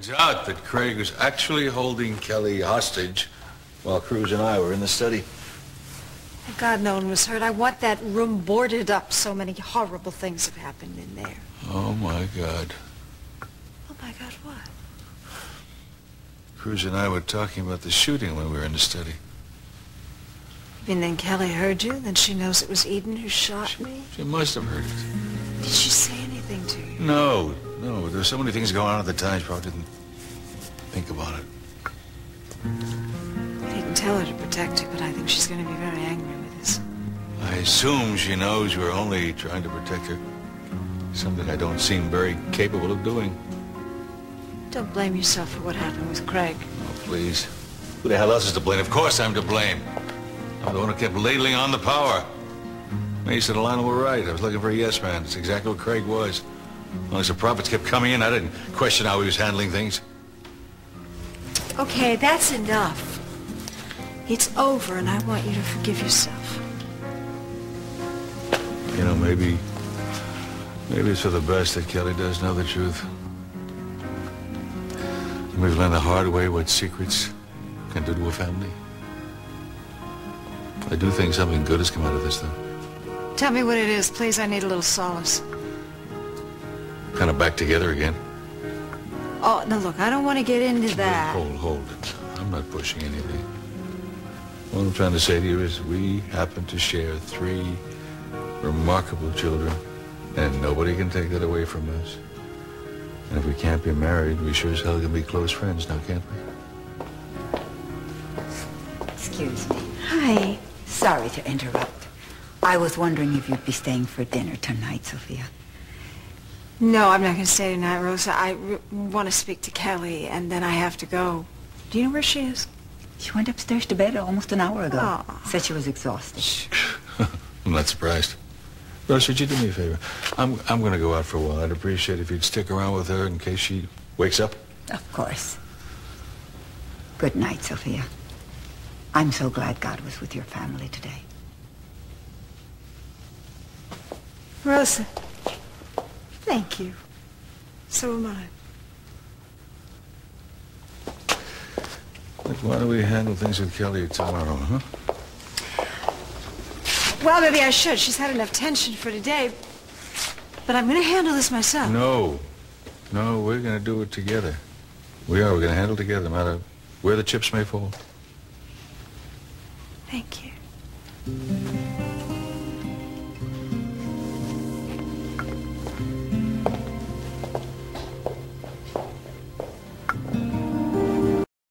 Turns out that Craig was actually holding Kelly hostage while Cruz and I were in the study. Thank God, no one was hurt. I want that room boarded up. So many horrible things have happened in there. Oh, my God. Oh, my God, what? Cruz and I were talking about the shooting when we were in the study. You mean then Kelly heard you? Then she knows it was Eden who shot me? She must have heard it. Did she say anything to you? No, no. There were so many things going on at the time, she probably didn't think about it. I didn't tell her to protect you, but I think she's going to be very angry with us. I assume she knows we're only trying to protect her. Something I don't seem very capable of doing. Don't blame yourself for what happened with Craig. Oh, please. Who the hell else is to blame? Of course I'm to blame. I'm the one who kept ladling on the power. Mason and Lionel were right. I was looking for a yes man. That's exactly what Craig was. As long as the profits kept coming in, I didn't question how he was handling things. Okay, that's enough. It's over, and I want you to forgive yourself. You know, maybe... Maybe it's for the best that Kelly does know the truth. We've learned the hard way what secrets can do to a family. I do think something good has come out of this, though. Tell me what it is, please. I need a little solace. Kind of back together again. Oh, now look, I don't want to get into that. Hold, hold it. I'm not pushing anything. What I'm trying to say to you is we happen to share three remarkable children, and nobody can take that away from us. And if we can't be married, we sure as hell can be close friends now, can't we? Excuse me. Hi. Sorry to interrupt. I was wondering if you'd be staying for dinner tonight, Sophia. No, I'm not going to stay tonight, Rosa. I want to speak to Kelly, and then I have to go. Do you know where she is? She went upstairs to bed almost an hour ago. Aw. Said she was exhausted. I'm not surprised. Rosa, would you do me a favor? I'm, I'm going to go out for a while. I'd appreciate if you'd stick around with her in case she wakes up. Of course. Good night, Sophia. I'm so glad God was with your family today. Rosa. Thank you. So am I. Look, why don't we handle things with Kelly tomorrow, huh? Well, maybe I should. She's had enough tension for today. But I'm going to handle this myself. No. No, we're going to do it together. We are. We're going to handle it together, no matter where the chips may fall. Thank you.